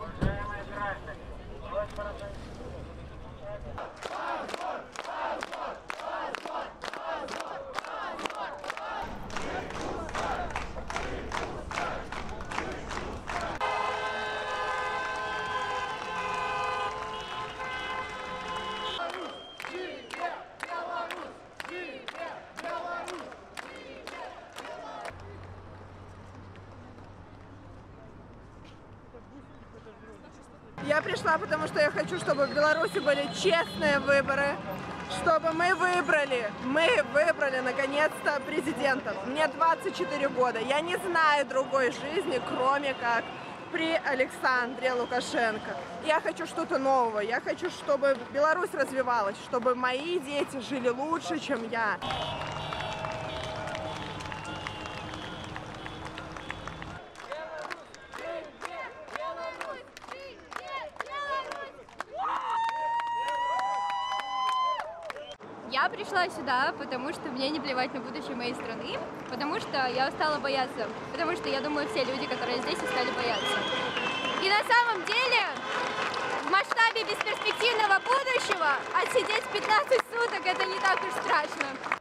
Уважаемые граждане, вновь поражаемся. Пришла, потому что я хочу, чтобы в Беларуси были честные выборы, чтобы мы выбрали, мы выбрали наконец-то президента. Мне 24 года, я не знаю другой жизни, кроме как при Александре Лукашенко. Я хочу что-то нового, я хочу, чтобы Беларусь развивалась, чтобы мои дети жили лучше, чем я. Я пришла сюда, потому что мне не плевать на будущее моей страны, потому что я устала бояться, потому что я думаю, все люди, которые здесь, устали бояться. И на самом деле, в масштабе бесперспективного будущего, отсидеть 15 суток это не так уж страшно.